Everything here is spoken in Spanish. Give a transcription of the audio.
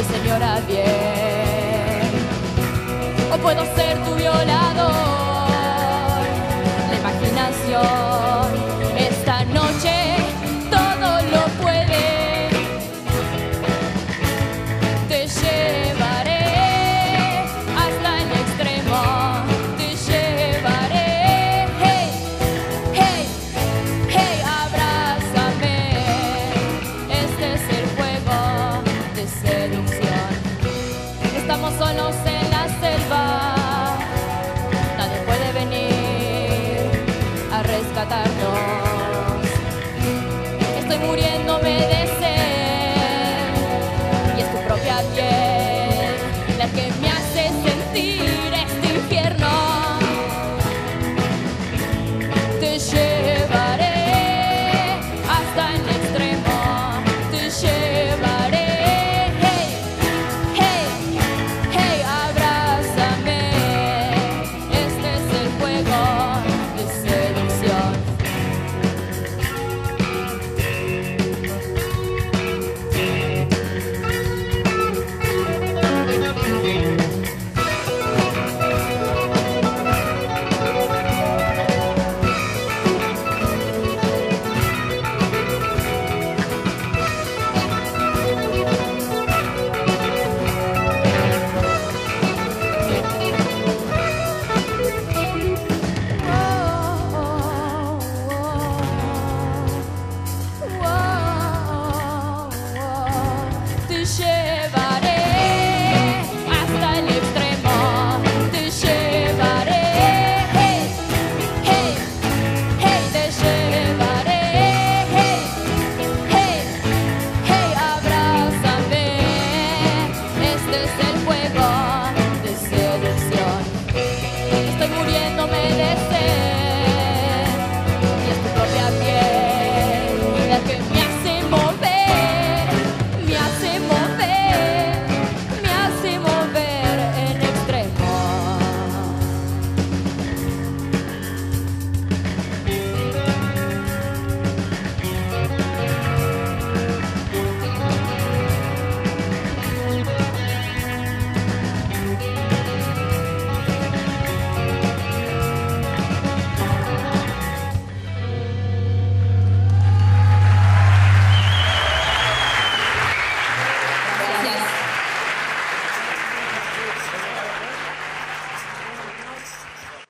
Este señora bien. O puedo ser tu violador, la imaginación. Esta noche todo lo puede. Te llevaré hasta el extremo. Te llevaré. Hey, hey, hey, abrázame. Este es el estamos solos en la selva. Nadie puede venir a rescatarnos. Estoy muriéndome de sed y es tu propia piel la que me hace sentir.